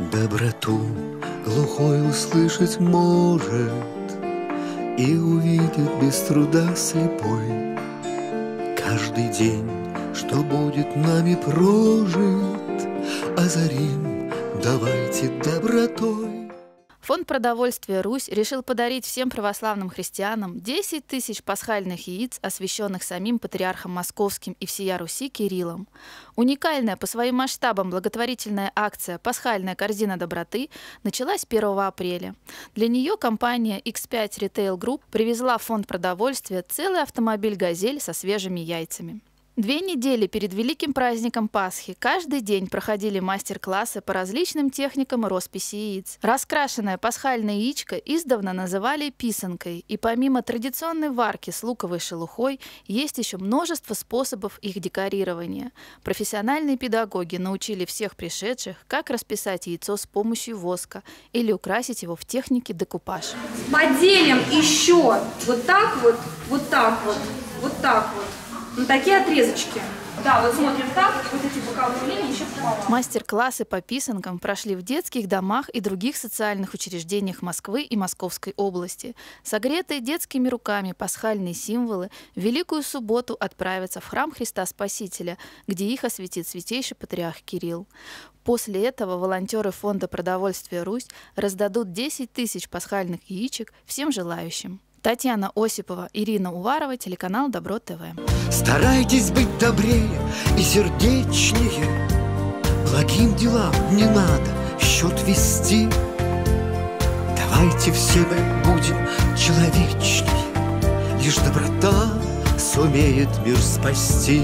Доброту глухой услышать может И увидит без труда слепой. Каждый день, что будет нами прожит Озарим, давайте добротой Фонд продовольствия «Русь» решил подарить всем православным христианам 10 тысяч пасхальных яиц, освященных самим патриархом московским и всея Руси Кириллом. Уникальная по своим масштабам благотворительная акция «Пасхальная корзина доброты» началась 1 апреля. Для нее компания X5 Retail Group привезла в фонд продовольствия целый автомобиль «Газель» со свежими яйцами. Две недели перед великим праздником Пасхи каждый день проходили мастер-классы по различным техникам росписи яиц. Раскрашенное пасхальное яичко издавна называли писанкой, и помимо традиционной варки с луковой шелухой, есть еще множество способов их декорирования. Профессиональные педагоги научили всех пришедших, как расписать яйцо с помощью воска или украсить его в технике декупаж. Поделим еще вот так вот, вот так вот, вот так вот на такие отрезочки. Да, вот смотрим так, вот эти боковые линии еще. Мастер-классы по писанкам прошли в детских домах и других социальных учреждениях Москвы и Московской области. Согретые детскими руками пасхальные символы в Великую Субботу отправятся в храм Христа Спасителя, где их осветит святейший патриарх Кирилл. После этого волонтеры Фонда продовольствия «Русь» раздадут 10 тысяч пасхальных яичек всем желающим. Татьяна Осипова, Ирина Уварова, телеканал Добро ТВ. Старайтесь быть добрее и сердечнее. Благим делам не надо счет вести. Давайте все мы будем человечнее. Лишь доброта сумеет мир спасти